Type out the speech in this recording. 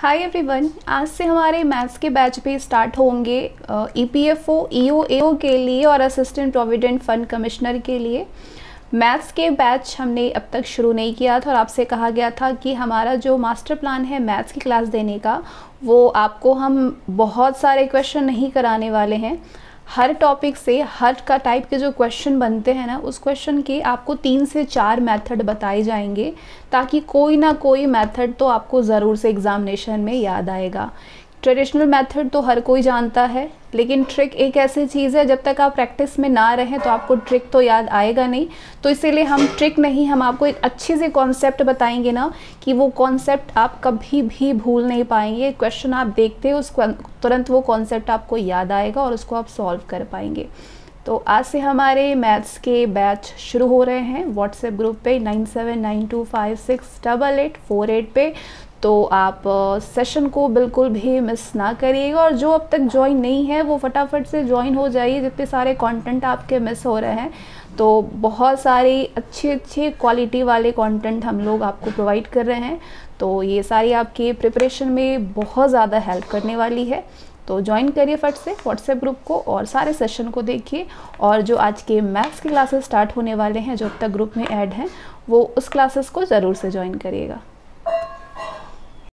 Hi everyone आज से हमारे मैथ्स के बैच भी स्टार्ट होंगे ई पी एफ़ ओ ई ओ ए के लिए और असिस्टेंट प्रोविडेंट फंड कमिश्नर के लिए। मैथ्स के बैच हमने अब तक शुरू नहीं किया था और आपसे कहा गया था कि हमारा जो मास्टर प्लान है मैथ्स की क्लास देने का, वो आपको हम बहुत सारे क्वेश्चन नहीं कराने वाले हैं। हर टॉपिक से, हर का टाइप के जो क्वेश्चन बनते हैं ना, उस क्वेश्चन के आपको तीन से चार मेथड बताए जाएँगे, ताकि कोई ना कोई मेथड तो आपको ज़रूर से एग्ज़ामिनेशन में याद आएगा। ट्रेडिशनल मेथड तो हर कोई जानता है, लेकिन ट्रिक एक ऐसी चीज़ है, जब तक आप प्रैक्टिस में ना रहें तो आपको ट्रिक तो याद आएगा नहीं। तो इसीलिए हम ट्रिक नहीं, हम आपको एक अच्छे से कॉन्सेप्ट बताएँगे ना, कि वो कॉन्सेप्ट आप कभी भी भूल नहीं पाएँगे। क्वेश्चन आप देखते हो उस तुरंत वो कॉन्सेप्ट आपको याद आएगा और उसको आप सॉल्व कर पाएँगे। तो आज से हमारे मैथ्स के बैच शुरू हो रहे हैं। व्हाट्सएप ग्रुप पे nine seven nine two five six double eight four eight पे। तो आप सेशन को बिल्कुल भी मिस ना करिएगा और जो अब तक ज्वाइन नहीं है, वो फटाफट से ज्वाइन हो जाइए, जितने सारे कंटेंट आपके मिस हो रहे हैं। तो बहुत सारी अच्छी अच्छी क्वालिटी वाले कंटेंट हम लोग आपको प्रोवाइड कर रहे हैं। तो ये सारी आपकी प्रिपरेशन में बहुत ज़्यादा हेल्प करने वाली है। तो ज्वाइन करिए फट से व्हाट्सएप ग्रुप को और सारे सेशन को देखिए। और जो आज के मैथ्स की क्लासेस स्टार्ट होने वाले हैं, जो अब तक ग्रुप में ऐड हैं, वो उस क्लासेस को ज़रूर से ज्वाइन करिएगा।